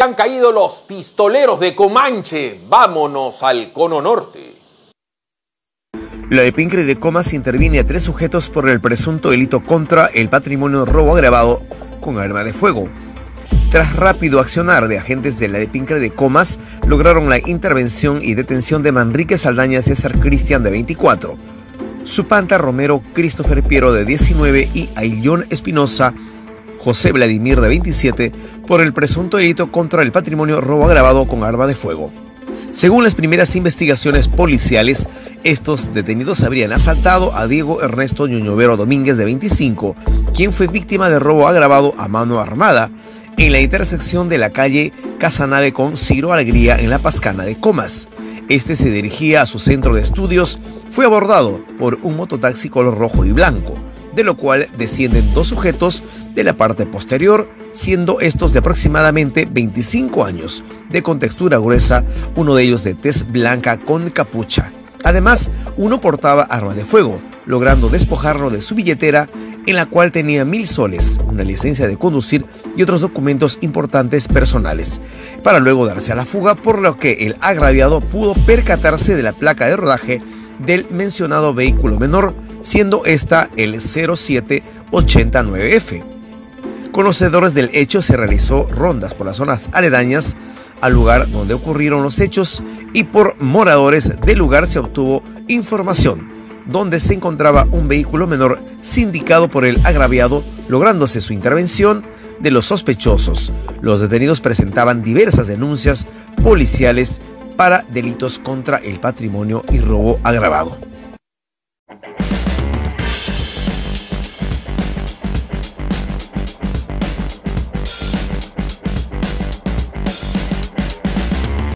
Han caído los pistoleros de Comanche. Vámonos al cono norte. La de Pincre de Comas interviene a tres sujetos por el presunto delito contra el patrimonio robo agravado con arma de fuego. Tras rápido accionar de agentes de la de Pincre de Comas, lograron la intervención y detención de Manrique Saldaña César Cristian de 24, Supanta Romero Christopher Piero de 19 y Aillón Espinosa José Vladimir de 27 por el presunto delito contra el patrimonio robo agravado con arma de fuego. Según las primeras investigaciones policiales, estos detenidos habrían asaltado a Diego Ernesto Ñuñovero Domínguez de 25, quien fue víctima de robo agravado a mano armada en la intersección de la calle Casanave con Ciro Alegría en la Pascana de Comas. Este se dirigía a su centro de estudios, fue abordado por un mototaxi color rojo y blanco de lo cual descienden dos sujetos de la parte posterior, siendo estos de aproximadamente 25 años, de contextura gruesa, uno de ellos de tez blanca con capucha. Además, uno portaba arma de fuego, logrando despojarlo de su billetera, en la cual tenía mil soles, una licencia de conducir y otros documentos importantes personales, para luego darse a la fuga, por lo que el agraviado pudo percatarse de la placa de rodaje del mencionado vehículo menor, siendo esta el 0789F. Conocedores del hecho se realizó rondas por las zonas aledañas al lugar donde ocurrieron los hechos y por moradores del lugar se obtuvo información donde se encontraba un vehículo menor sindicado por el agraviado, lográndose su intervención de los sospechosos. Los detenidos presentaban diversas denuncias policiales para delitos contra el patrimonio y robo agravado.